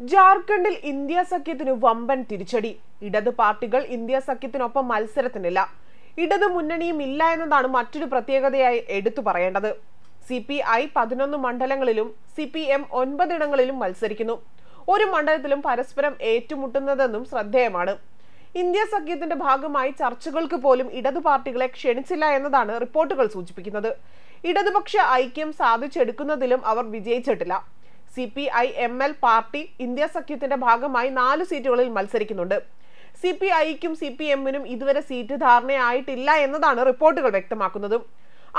ജാർഖണ്ഡിൽ ഇന്ത്യ സഖ്യത്തിന് വമ്പൻ തിരിച്ചടി. ഇടത് പാർട്ടികൾ ഇന്ത്യ സഖ്യത്തിനൊപ്പം മത്സരത്തിനില്ല. ഇടത് മുന്നണിയും ഇല്ല എന്നതാണ് മറ്റൊരു പ്രത്യേകതയായി എടുത്തു പറയേണ്ടത്. സി പി ഐ പതിനൊന്ന് മണ്ഡലങ്ങളിലും സി പി എം ഒൻപതിടങ്ങളിലും മത്സരിക്കുന്നു. ഒരു മണ്ഡലത്തിലും പരസ്പരം ഏറ്റുമുട്ടുന്നതെന്നും ശ്രദ്ധേയമാണ്. ഇന്ത്യ സഖ്യത്തിന്റെ ഭാഗമായി ചർച്ചകൾക്ക് പോലും ഇടതു പാർട്ടികളെ ക്ഷണിച്ചില്ല എന്നതാണ് റിപ്പോർട്ടുകൾ സൂചിപ്പിക്കുന്നത്. ഇടതുപക്ഷ ഐക്യം സാധിച്ചെടുക്കുന്നതിലും അവർ വിജയിച്ചിട്ടില്ല. C P I M L party India സഖ്യത്തിന്റെ ഭാഗമായി നാല് സീറ്റുകളിൽ മത്സരിക്കുന്നുണ്ട്. സി പി ഐക്കും സി പി എമ്മിനും ഇതുവരെ സീറ്റ് ധാരണയായിട്ടില്ല എന്നതാണ് റിപ്പോർട്ടുകൾ വ്യക്തമാക്കുന്നത്.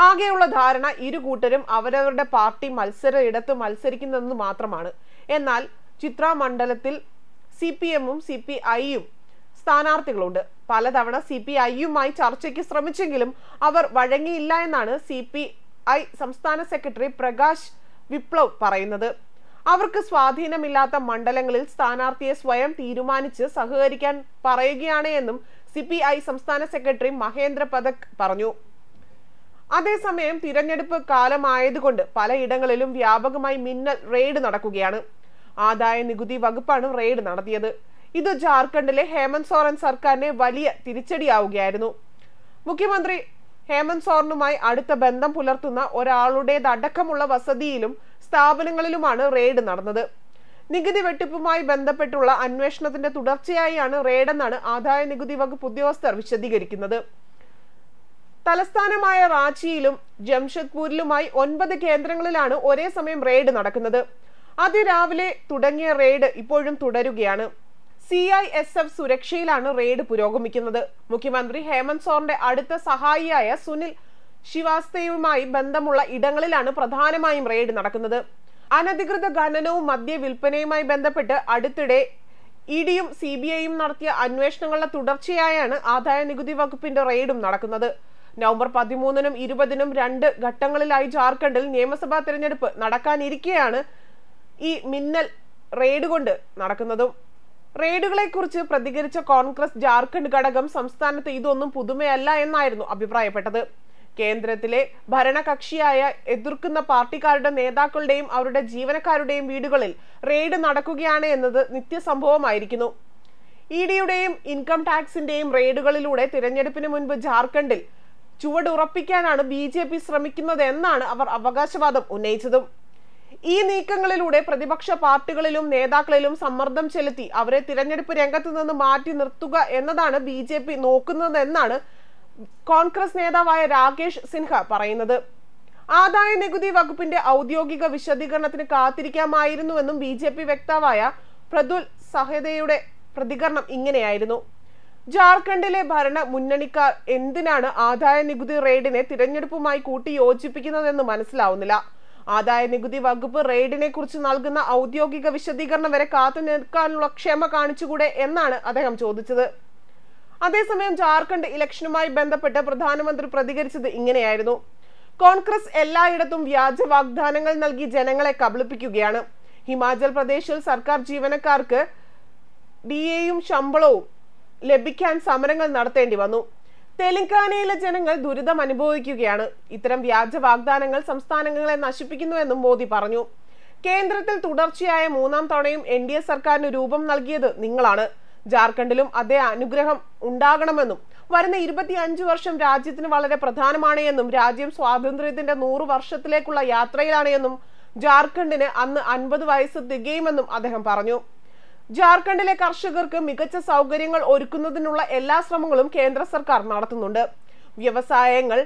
ആകെയുള്ള ധാരണ ഇരു കൂട്ടരും അവരവരുടെ പാർട്ടി മത്സര ഇടത്ത് മത്സരിക്കുന്നതെന്ന് മാത്രമാണ്. എന്നാൽ ചിത്ര മണ്ഡലത്തിൽ സി പി എമ്മും സി പി ഐയും സ്ഥാനാർത്ഥികളുണ്ട്. പലതവണ സി പി ഐയുമായി ചർച്ചയ്ക്ക് ശ്രമിച്ചെങ്കിലും അവർ വഴങ്ങിയില്ല എന്നാണ് സി പി ഐ സംസ്ഥാന സെക്രട്ടറി പ്രകാശ് വിപ്ലവ് പറയുന്നത്. അവർക്ക് സ്വാധീനമില്ലാത്ത മണ്ഡലങ്ങളിൽ സ്ഥാനാർത്ഥിയെ സ്വയം തീരുമാനിച്ച് സഹകരിക്കാൻ പറയുകയാണ് എന്നും സി പി ഐ സംസ്ഥാന സെക്രട്ടറി മഹേന്ദ്ര പഥക് പറഞ്ഞു. അതേസമയം തിരഞ്ഞെടുപ്പ് കാലമായതുകൊണ്ട് പലയിടങ്ങളിലും വ്യാപകമായി മിന്നൽ റെയ്ഡ് നടക്കുകയാണ്. ആദായ നികുതി വകുപ്പാണ് റെയ്ഡ് നടത്തിയത്. ഇത് ജാർഖണ്ഡിലെ ഹേമന്ത് സോറൻ സർക്കാരിനെ വലിയ തിരിച്ചടിയാവുകയായിരുന്നു. മുഖ്യമന്ത്രി ഹേമന്ത് സോറനുമായി അടുത്ത ബന്ധം പുലർത്തുന്ന ഒരാളുടേതടക്കമുള്ള വസതിയിലും സ്ഥാപനങ്ങളിലുമാണ് റെയ്ഡ് നടന്നത്. നികുതി വെട്ടിപ്പുമായി ബന്ധപ്പെട്ടുള്ള അന്വേഷണത്തിന്റെ തുടർച്ചയായാണ് റെയ്ഡെന്നാണ് ആദായ നികുതി വകുപ്പ് ഉദ്യോഗസ്ഥർ വിശദീകരിക്കുന്നത്. തലസ്ഥാനമായ റാച്ചിയിലും ജംഷഡ്പൂരിലുമായി ഒൻപത് കേന്ദ്രങ്ങളിലാണ് ഒരേ സമയം റെയ്ഡ് നടക്കുന്നത്. അതിരാവിലെ തുടങ്ങിയ റെയ്ഡ് ഇപ്പോഴും തുടരുകയാണ്. സി ഐ എസ് എഫ് സുരക്ഷയിലാണ് റെയ്ഡ് പുരോഗമിക്കുന്നത്. മുഖ്യമന്ത്രി ഹേമന്ത് സോറിന്റെ അടുത്ത സഹായിയായ സുനിൽ ശിവാസ്തയുമായി ബന്ധമുള്ള ഇടങ്ങളിലാണ് പ്രധാനമായും റെയ്ഡ് നടക്കുന്നത്. അനധികൃത ഖനനവും മദ്യ വിൽപ്പനയുമായി ബന്ധപ്പെട്ട് അടുത്തിടെ ഇ ഡിയും സി ബി ഐയും നടത്തിയ അന്വേഷണങ്ങളുടെ തുടർച്ചയായാണ് ആദായ നികുതി വകുപ്പിന്റെ റെയ്ഡും നടക്കുന്നത്. നവംബർ പതിമൂന്നിനും ഇരുപതിനും രണ്ട് ഘട്ടങ്ങളിലായി ജാർഖണ്ഡിൽ നിയമസഭാ തെരഞ്ഞെടുപ്പ് നടക്കാനിരിക്കെയാണ് ഈ മിന്നൽ റെയ്ഡ് കൊണ്ട് നടക്കുന്നതും. റെയ്ഡുകളെ കുറിച്ച് പ്രതികരിച്ച കോൺഗ്രസ് ജാർഖണ്ഡ് ഘടകം സംസ്ഥാനത്ത് ഇതൊന്നും പുതുമയല്ല എന്നായിരുന്നു അഭിപ്രായപ്പെട്ടത്. കേന്ദ്രത്തിലെ ഭരണകക്ഷിയായ എതിർക്കുന്ന പാർട്ടിക്കാരുടെ നേതാക്കളുടെയും അവരുടെ ജീവനക്കാരുടെയും വീടുകളിൽ റെയ്ഡ് നടക്കുകയാണ് എന്നത് നിത്യസംഭവമായിരിക്കുന്നു. ഇ ഡിയുടെയും ഇൻകം ടാക്സിന്റെയും റെയ്ഡുകളിലൂടെ തിരഞ്ഞെടുപ്പിന് മുൻപ് ജാർഖണ്ഡിൽ ചുവടുറപ്പിക്കാനാണ് ബി ജെ പി ശ്രമിക്കുന്നത് എന്നാണ് അവർ അവകാശവാദം ഉന്നയിച്ചതും. ഈ നീക്കങ്ങളിലൂടെ പ്രതിപക്ഷ പാർട്ടികളിലും നേതാക്കളിലും സമ്മർദ്ദം ചെലുത്തി അവരെ തിരഞ്ഞെടുപ്പ് രംഗത്ത് നിന്ന് മാറ്റി നിർത്തുക എന്നതാണ് ബി ജെ പി നോക്കുന്നതെന്നാണ് കോൺഗ്രസ് നേതാവായ രാകേഷ് സിൻഹ പറയുന്നത് ആദായ നികുതി വകുപ്പിന്റെ ഔദ്യോഗിക വിശദീകരണത്തിന് കാത്തിരിക്കാമായിരുന്നുവെന്നും ബി ജെ പി വക്താവായ പ്രതുൽ സഹദയുടെ പ്രതികരണം ഇങ്ങനെയായിരുന്നു. ജാർഖണ്ഡിലെ ഭരണ മുന്നണിക്കാർ എന്തിനാണ് ആദായ നികുതി റെയ്ഡിനെ തിരഞ്ഞെടുപ്പുമായി കൂട്ടി യോജിപ്പിക്കുന്നതെന്ന് മനസ്സിലാവുന്നില്ല. ആദായ നികുതി വകുപ്പ് റെയ്ഡിനെ കുറിച്ച് നൽകുന്ന ഔദ്യോഗിക വിശദീകരണം വരെ കാത്തു നിൽക്കാനുള്ള ക്ഷമ കാണിച്ചുകൂടെ എന്നാണ് അദ്ദേഹം ചോദിച്ചത്. അതേസമയം ജാർഖണ്ഡ് ഇലക്ഷനുമായി ബന്ധപ്പെട്ട് പ്രധാനമന്ത്രി പ്രതികരിച്ചത് ഇങ്ങനെയായിരുന്നു. കോൺഗ്രസ് എല്ലായിടത്തും വ്യാജ വാഗ്ദാനങ്ങൾ നൽകി ജനങ്ങളെ കബളിപ്പിക്കുകയാണ്. ഹിമാചൽ പ്രദേശിൽ സർക്കാർ ജീവനക്കാർക്ക് ഡി എയും ശമ്പളവും ലഭിക്കാൻ സമരങ്ങൾ നടത്തേണ്ടി വന്നു. തെലങ്കാനയിലെ ജനങ്ങൾ ദുരിതം അനുഭവിക്കുകയാണ്. ഇത്തരം വ്യാജ വാഗ്ദാനങ്ങൾ സംസ്ഥാനങ്ങളെ നശിപ്പിക്കുന്നുവെന്നും മോദി പറഞ്ഞു. കേന്ദ്രത്തിൽ തുടർച്ചയായ മൂന്നാം തവണയും എൻ സർക്കാരിന് രൂപം നൽകിയത് നിങ്ങളാണ്. ജാർഖണ്ഡിലും അതേ അനുഗ്രഹം ഉണ്ടാകണമെന്നും വരുന്ന ഇരുപത്തി അഞ്ചു വർഷം രാജ്യത്തിന് വളരെ പ്രധാനമാണ് എന്നും രാജ്യം സ്വാതന്ത്ര്യത്തിന്റെ നൂറു വർഷത്തിലേക്കുള്ള യാത്രയിലാണ് എന്നും ജാർഖണ്ഡിന് അന്ന് അൻപത് വയസ്സ് തികയുമെന്നും അദ്ദേഹം പറഞ്ഞു. ജാർഖണ്ഡിലെ കർഷകർക്ക് മികച്ച സൗകര്യങ്ങൾ ഒരുക്കുന്നതിനുള്ള എല്ലാ ശ്രമങ്ങളും കേന്ദ്ര സർക്കാർ നടത്തുന്നുണ്ട്. വ്യവസായങ്ങൾ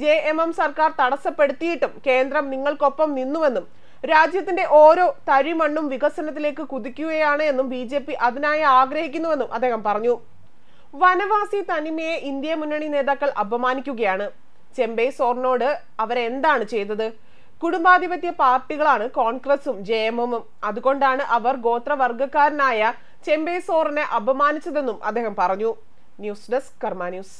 ജെ എം എം സർക്കാർ തടസ്സപ്പെടുത്തിയിട്ടും കേന്ദ്രം നിങ്ങൾക്കൊപ്പം നിന്നുവെന്നും രാജ്യത്തിന്റെ ഓരോ തരിമണ്ണും വികസനത്തിലേക്ക് കുതിക്കുകയാണ് എന്നും ബി ജെ പി അതിനായി ആഗ്രഹിക്കുന്നുവെന്നും അദ്ദേഹം പറഞ്ഞു. വനവാസി തനിമയെ ഇന്ത്യ മുന്നണി നേതാക്കൾ അപമാനിക്കുകയാണ്. ചെമ്പൈ സോറിനോട് അവരെന്താണ് ചെയ്തത്? കുടുംബാധിപത്യ പാർട്ടികളാണ് കോൺഗ്രസും ജെ എമ്മും. അതുകൊണ്ടാണ് അവർ ഗോത്രവർഗക്കാരനായ ചെമ്പൈ സോറിനെ അപമാനിച്ചതെന്നും അദ്ദേഹം പറഞ്ഞു. News desk Karma news.